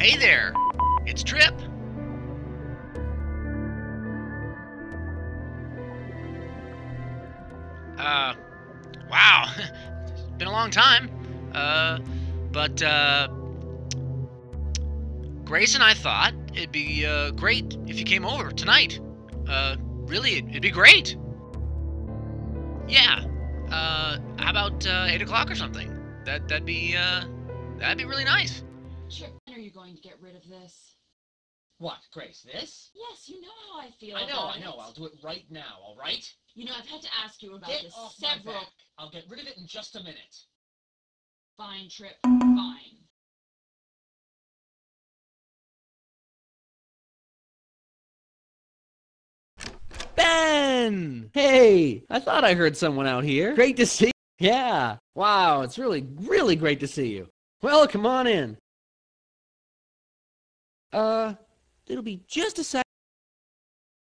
Hey there, it's Trip. Uh, wow, it's been a long time. Uh, but, uh, Grace and I thought it'd be, uh, great if you came over tonight. Uh, really, it'd be great. Yeah, uh, how about, uh, 8 o'clock or something? That, that'd be, uh, that'd be really nice. Trip, when are you going to get rid of this? What, Grace, this? Yes, you know how I feel I know, about I know. it. I'll do it right now, all right? You know, I've had to ask you about Get this off my several... back. I'll get rid of it in just a minute. Fine, Trip, fine. Ben! Hey, I thought I heard someone out here. Great to see Yeah. Wow, it's really, really great to see you. Well, come on in. Uh, it'll be just a sec.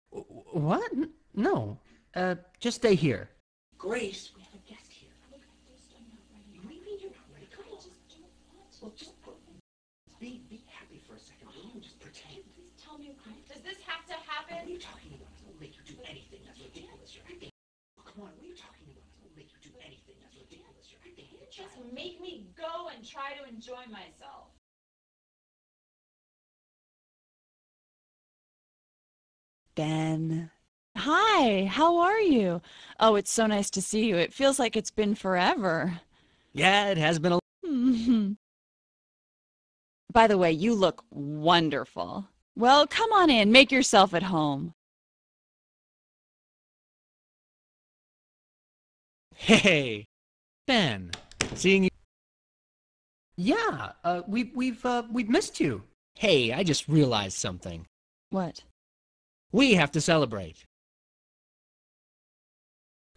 What? No. Uh, just stay here. Grace, we have a guest here. Maybe you're not ready. Come on. Just don't want. Well, just be, be happy for a second, will you? Just pretend. Please tell me, does this have to happen? What are you talking about? It won't make you do anything. That's ridiculous. You're acting. Oh, come on, what are you talking about? It won't make you do anything. That's ridiculous. You're acting Just make me go and try to enjoy myself. Ben. Hi, how are you? Oh, it's so nice to see you. It feels like it's been forever. Yeah, it has been a. By the way, you look wonderful. Well, come on in, make yourself at home. Hey, Ben, seeing you. Yeah, uh, we, we've uh, we've missed you. Hey, I just realized something. What? We have to celebrate.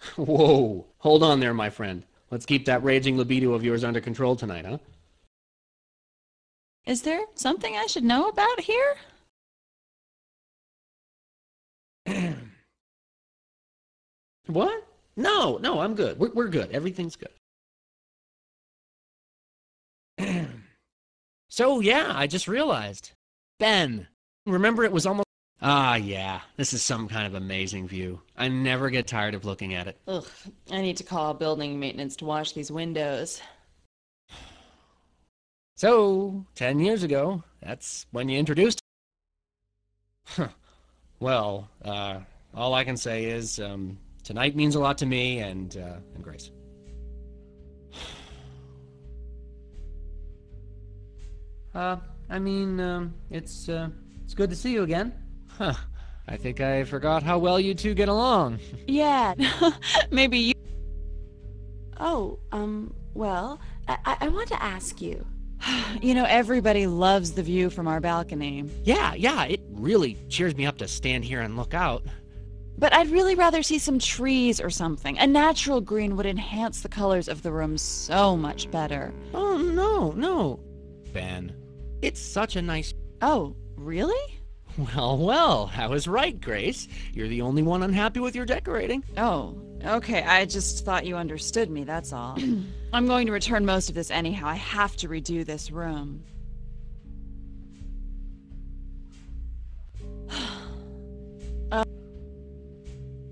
Whoa, hold on there, my friend. Let's keep that raging libido of yours under control tonight, huh? Is there something I should know about here? what? No, no, I'm good. We're, we're good. Everything's good. so, yeah, I just realized. Ben, remember it was almost. Ah, yeah, this is some kind of amazing view. I never get tired of looking at it. Ugh, I need to call building maintenance to wash these windows. So, ten years ago, that's when you introduced. Huh. Well, uh, all I can say is um, tonight means a lot to me and uh, and Grace. Uh, I mean, um, it's uh, it's good to see you again. Huh. I think I forgot how well you two get along. Yeah, maybe you. Oh, um, well, I, I- I want to ask you. You know, everybody loves the view from our balcony, yeah, yeah, it really cheers me up to stand here and look out. but I'd really rather see some trees or something. A natural green would enhance the colors of the room so much better. Oh no, no, Ben, it's such a nice Oh, really? Well, well, I was right, Grace. You're the only one unhappy with your decorating. Oh, okay. I just thought you understood me, that's all. I'm going to return most of this anyhow. I have to redo this room.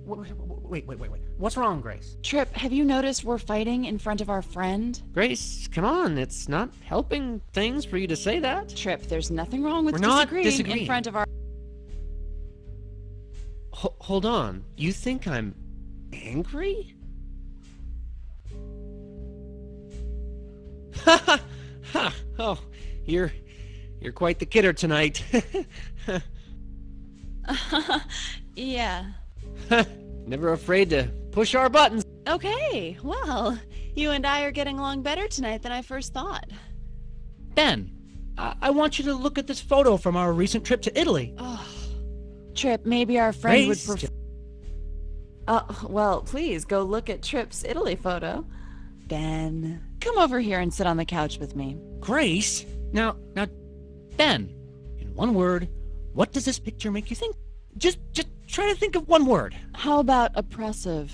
Wait, wait, wait, wait, wait. What's wrong, Grace? Trip, have you noticed we're fighting in front of our friend? Grace, come on. It's not helping things for you to say that. Trip, there's nothing wrong with We're not disagreeing, in front of our. Ho- hold on. You think I'm angry? Ha ha ha! Oh, you're you're quite the kidder tonight. yeah. Never afraid to push our buttons. Okay, well, you and I are getting along better tonight than I first thought. Ben, I, I want you to look at this photo from our recent trip to Italy. Oh. Trip, maybe our friend would prefer. Oh, uh, well, please go look at Trip's Italy photo. Ben, come over here and sit on the couch with me. Grace? Now, now, Ben, in one word, what does this picture make you think? Just, just try to think of one word. How about oppressive?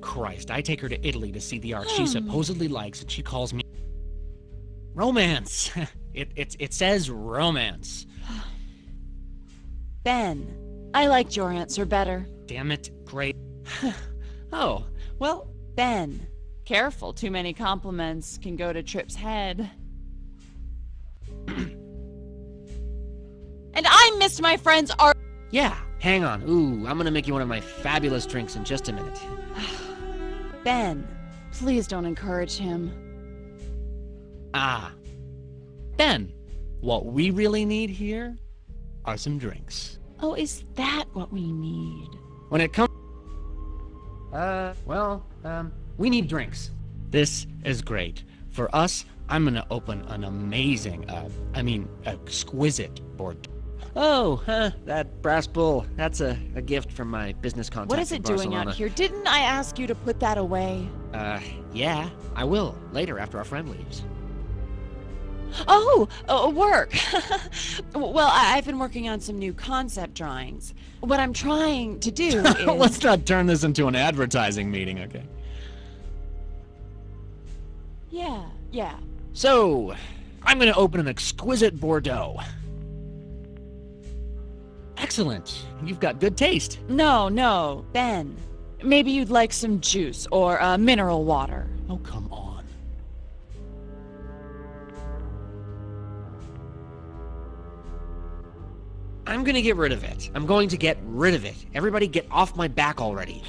Christ, I take her to Italy to see the art she hmm. supposedly likes, and she calls me romance. It, it, it says romance. Ben, I liked your answer better. Damn it, great. oh, well, Ben, careful. Too many compliments can go to Trip's head. and I missed my friend's art. yeah, hang on. Ooh, I'm gonna make you one of my fabulous drinks in just a minute. Ben, please don't encourage him. Ah. Ben, what we really need here are some drinks. Oh, is that what we need? When it comes. Uh, well, um, we need drinks. This is great. For us, I'm gonna open an amazing, uh, I mean, exquisite Bordeaux. Oh, huh, that brass bull. That's a, a gift from my business contact. What is in it doing out here? Didn't I ask you to put that away? Uh, yeah, I will, later after our friend leaves. Oh, uh, work. well, I- I've been working on some new concept drawings. What I'm trying to do is. Let's not turn this into an advertising meeting, okay? Yeah, yeah. So, I'm gonna open an exquisite Bordeaux. Excellent. You've got good taste. No, no, Ben. Maybe you'd like some juice or uh, mineral water. Oh, come on. I'm gonna get rid of it. I'm going to get rid of it. Everybody get off my back already.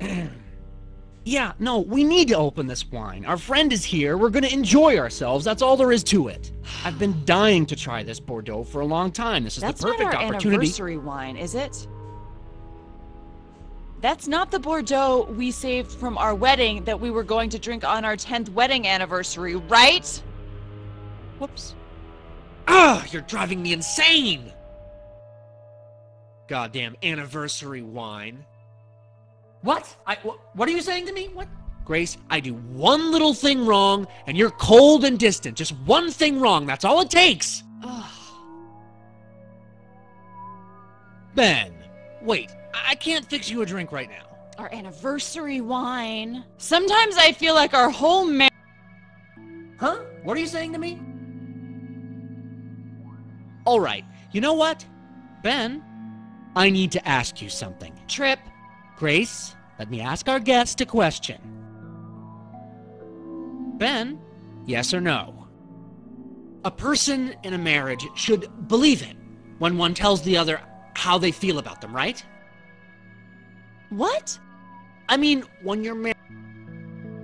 yeah, no, we need to open this wine. Our friend is here. We're gonna enjoy ourselves. That's all there is to it. I've been dying to try this Bordeaux for a long time. This is That's the perfect not our opportunity. anniversary wine, is it? That's not the Bordeaux we saved from our wedding that we were going to drink on our 10th wedding anniversary, right? Whoops. Ah, you're driving me insane! Goddamn anniversary wine. What? I, wh- what are you saying to me? What? Grace, I do one little thing wrong, and you're cold and distant. Just one thing wrong. That's all it takes. Ugh. Ben, wait. I can't fix you a drink right now. Our anniversary wine. Sometimes I feel like our whole marriage. Huh? What are you saying to me? All right. You know what? Ben, I need to ask you something. Trip. Grace, let me ask our guest a question. Ben, yes or no? A person in a marriage should believe it when one tells the other how they feel about them, right? What? I mean, when you're married.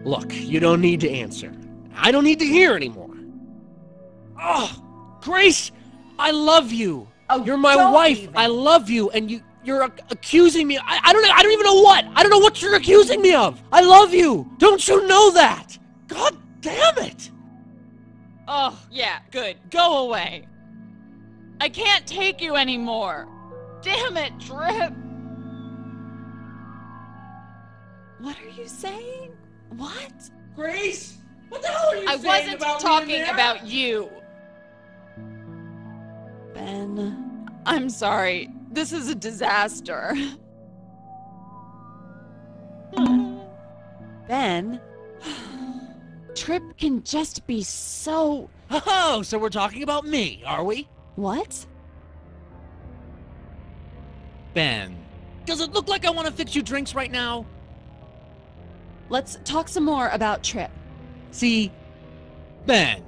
Look, you don't need to answer. I don't need to hear anymore. Oh, Grace, I love you. Oh, You're my wife. even. I love you, and you you're accusing me. I, I don't know. I don't even know what. I don't know what you're accusing me of. I love you. Don't you know that? God damn it. Oh, yeah, good. Go away. I can't take you anymore. Damn it, Trip. What are you saying? What? Grace, what the hell are you I saying wasn't about me in talking there? about you. Ben, I'm sorry. This is a disaster. ben, Trip can just be so. Oh, so we're talking about me, are we? What? Ben, does it look like I want to fix you drinks right now? Let's talk some more about Trip. See, Ben,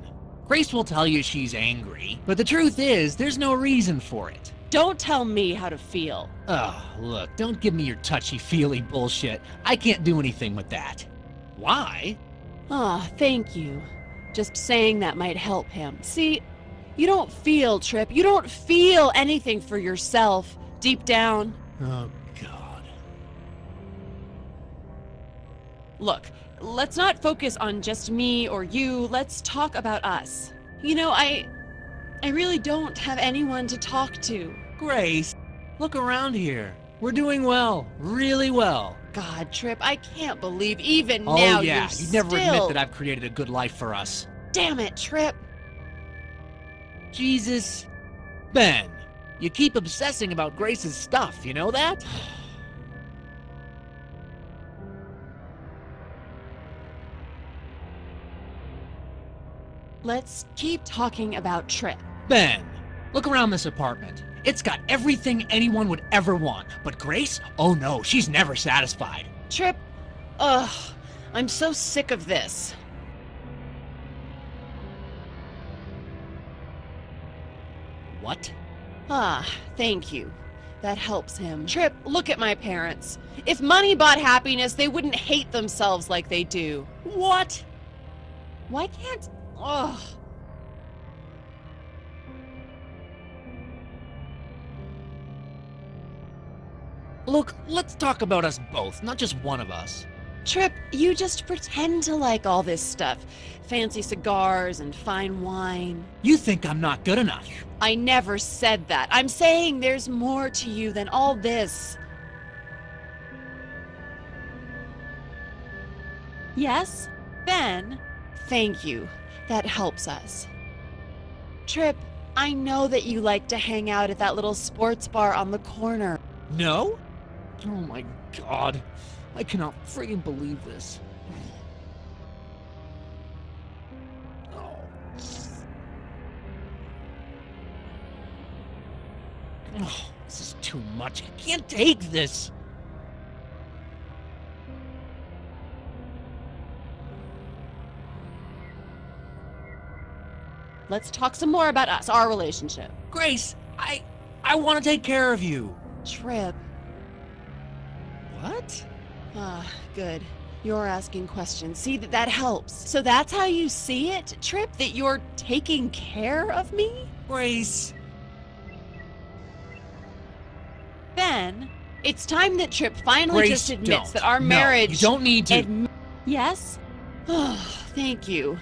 Grace will tell you she's angry, but the truth is, there's no reason for it. Don't tell me how to feel. Oh, look, don't give me your touchy-feely bullshit. I can't do anything with that. Why? Ah, thank you. Just saying that might help him. See, you don't feel, Trip. You don't feel anything for yourself deep down. Oh, Look, let's not focus on just me or you. Let's talk about us. You know, I. I really don't have anyone to talk to. Grace, look around here. We're doing well, really well. God, Trip, I can't believe even oh, now yeah, you're you'd never still... admit that I've created a good life for us. Damn it, Trip. Jesus. Ben, you keep obsessing about Grace's stuff, you know that? Let's keep talking about Trip. Ben, look around this apartment. It's got everything anyone would ever want. But Grace? Oh no, she's never satisfied. Trip, ugh, I'm so sick of this. What? Ah, thank you. That helps him. Trip, look at my parents. If money bought happiness, they wouldn't hate themselves like they do. What? Why can't. Ugh. Look, let's talk about us both, not just one of us. Trip, you just pretend to like all this stuff fancy cigars and fine wine. You think I'm not good enough. I never said that. I'm saying there's more to you than all this. Yes? Ben? Thank you. That helps us. Trip, I know that you like to hang out at that little sports bar on the corner. No? Oh my god. I cannot friggin' believe this. Oh. Oh, this is too much. I can't take this. Let's talk some more about us, our relationship. Grace, I I want to take care of you. Trip. What? Ah, good. You're asking questions. See, that that helps. So that's how you see it, Trip? That you're taking care of me? Grace. Ben, it's time that Trip finally Grace, just admits don't. that our marriage No, you don't need to. yes? Oh, thank you.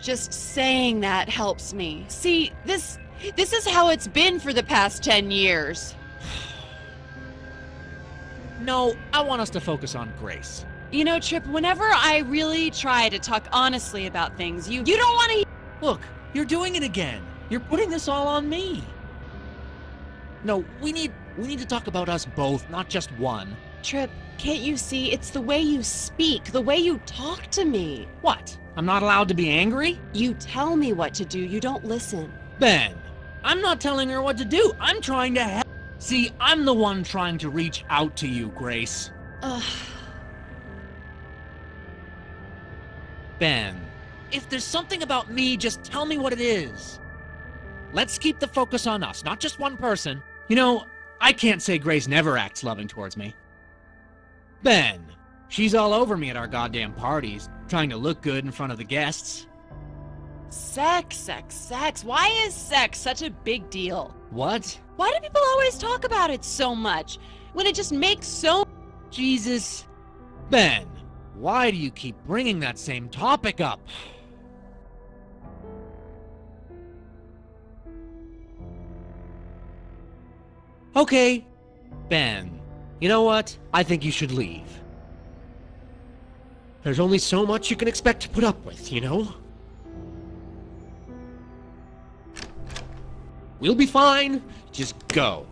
Just saying that helps me. See, this this is how it's been for the past 10 years. No, I want us to focus on Grace. You know, Trip, whenever I really try to talk honestly about things, you you don't want to Look, you're doing it again. You're putting this all on me. No, we need we need to talk about us both, not just one. Trip, can't you see? It's the way you speak, the way you talk to me. What? I'm not allowed to be angry? You tell me what to do, you don't listen. Ben, I'm not telling her what to do. I'm trying to help. See, I'm the one trying to reach out to you, Grace. Ugh. Ben, if there's something about me, just tell me what it is. Let's keep the focus on us, not just one person. You know, I can't say Grace never acts loving towards me. Ben, she's all over me at our goddamn parties, trying to look good in front of the guests. Sex, sex, sex. Why is sex such a big deal? What? Why do people always talk about it so much when it just makes so Jesus. Ben, why do you keep bringing that same topic up? Okay, Ben, you know what? I think you should leave. There's only so much you can expect to put up with, you know? We'll be fine. Just go.